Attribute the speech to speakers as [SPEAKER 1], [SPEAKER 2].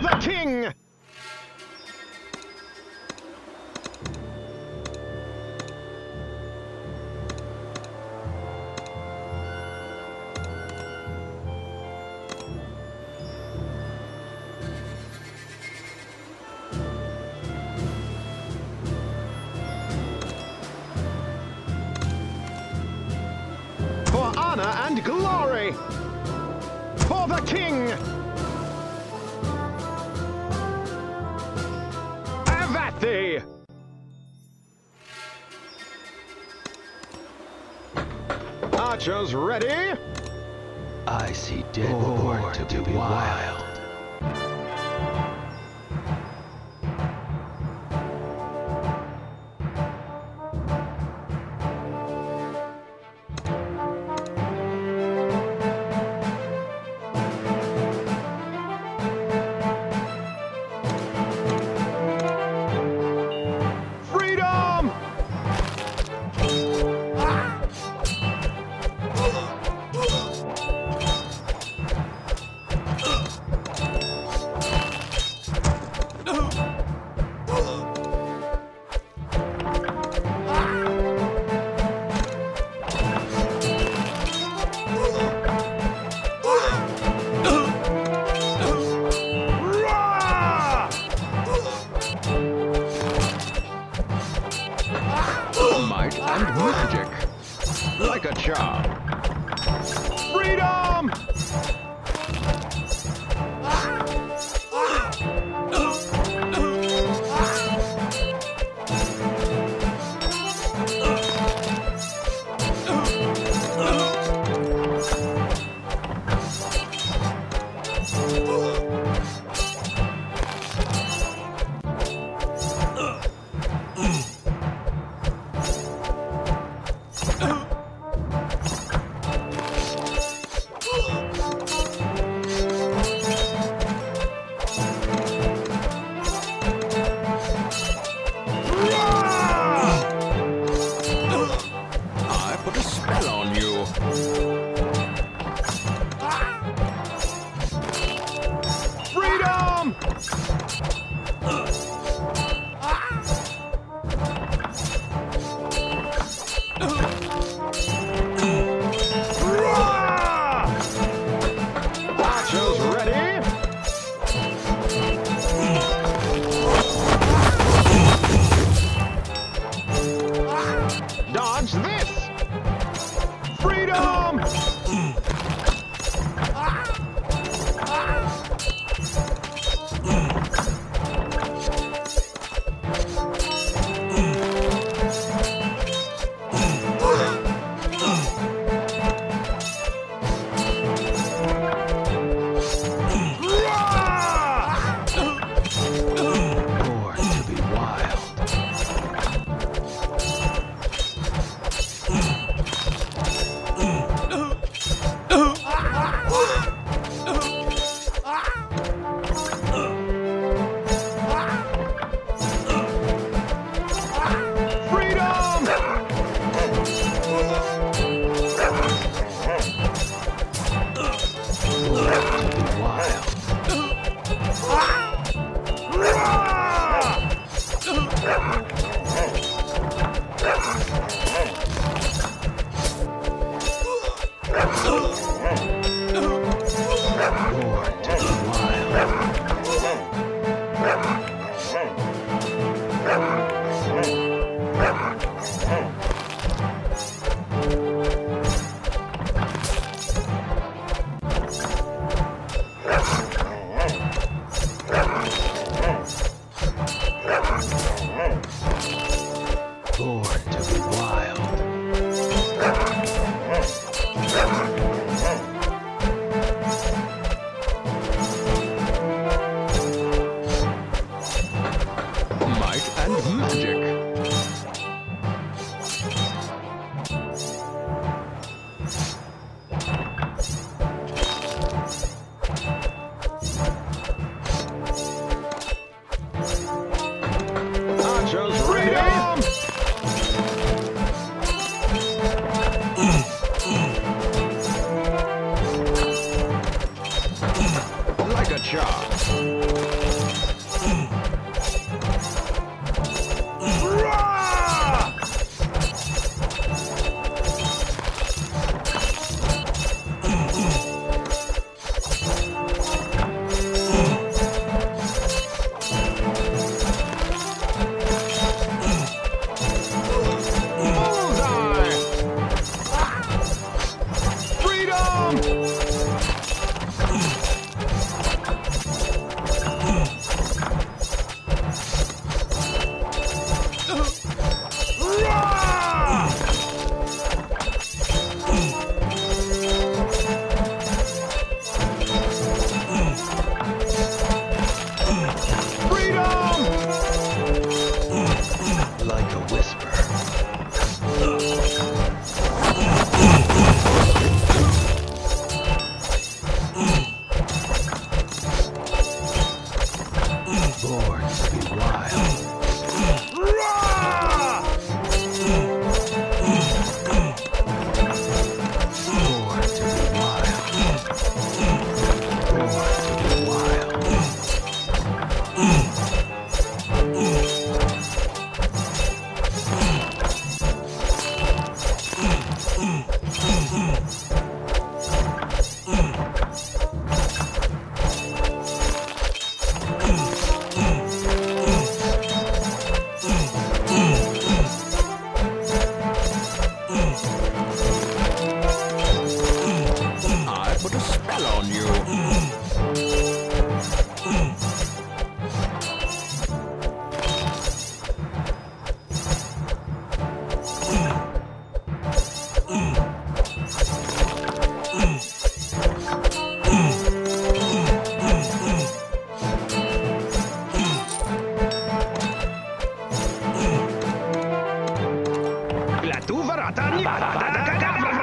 [SPEAKER 1] For the king! For honor and glory! For the king! Thee! Archers ready?
[SPEAKER 2] I see dead oh, born to, be wild.
[SPEAKER 1] Freedom! Like a. Freedom!
[SPEAKER 2] Salvador. To Ворота у ворота, не ворота, да, да, да, да,
[SPEAKER 1] да, да, да, да, да,